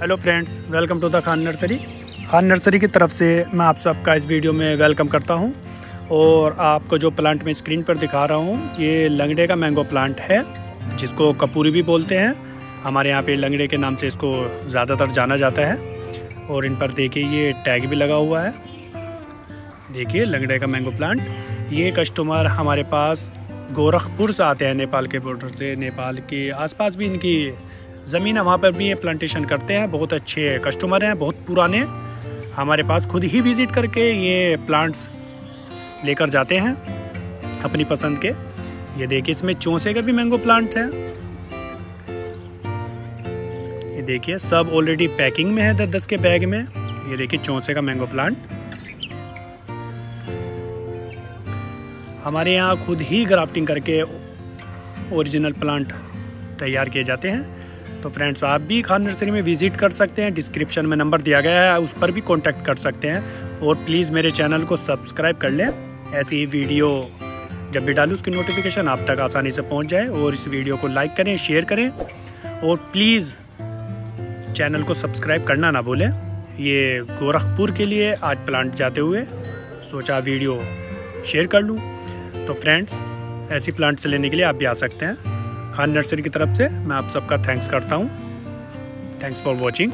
Hello friends welcome to the Khan nursery Khan nursery की तरफ़ से मैं आप सबका इस वीडियो में वेलकम करता हूँ। और आपको जो प्लांट मैं स्क्रीन पर दिखा रहा हूँ, ये लंगड़े का मैंगो प्लांट है, जिसको कपूरी भी बोलते हैं। हमारे यहाँ पे लंगड़े के नाम से इसको ज़्यादातर जाना जाता है। और इन पर देखिए, ये टैग भी लगा हुआ है। देखिए, लंगड़े का मैंगो प्लांट ये कस्टमर हमारे पास गोरखपुर से आते हैं, नेपाल के बॉर्डर से। नेपाल के आसपास भी इनकी ज़मीन है, वहाँ पर भी ये प्लांटेशन करते हैं, बहुत अच्छे कस्टमर हैं, बहुत पुराने हमारे पास खुद ही विज़िट करके ये प्लांट्स लेकर जाते हैं, अपनी पसंद के। ये देखिए, इसमें चौंसे का भी मैंगो प्लांट्स हैं। ये देखिए, सब ऑलरेडी पैकिंग में है, दस दस के बैग में। ये देखिए, चौंसे का मैंगो प्लांट हमारे यहाँ खुद ही ग्राफ्टिंग करके ओरिजिनल प्लांट तैयार किए जाते हैं। तो फ्रेंड्स आप भी खान नर्सरी में विज़िट कर सकते हैं। डिस्क्रिप्शन में नंबर दिया गया है, उस पर भी कांटेक्ट कर सकते हैं। और प्लीज़ मेरे चैनल को सब्सक्राइब कर लें। ऐसी ही वीडियो जब भी डालूँ, उसकी नोटिफिकेशन आप तक आसानी से पहुँच जाए। और इस वीडियो को लाइक करें शेयर करें। और प्लीज़ चैनल को सब्सक्राइब करना ना भूलें। ये गोरखपुर के लिए आज प्लांट जाते हुए सोचा वीडियो शेयर कर लूँ। तो फ्रेंड्स ऐसी प्लांट्स लेने के लिए आप भी आ सकते हैं। खान नर्सरी की तरफ़ से मैं आप सबका थैंक्स करता हूँ। Thanks for watching